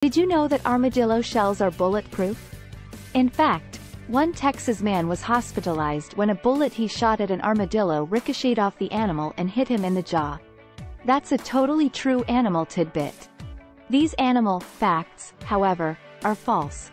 Did you know that armadillo shells are bulletproof? In fact, one Texas man was hospitalized when a bullet he shot at an armadillo ricocheted off the animal and hit him in the jaw. That's a totally true animal tidbit. These animal facts, however, are false.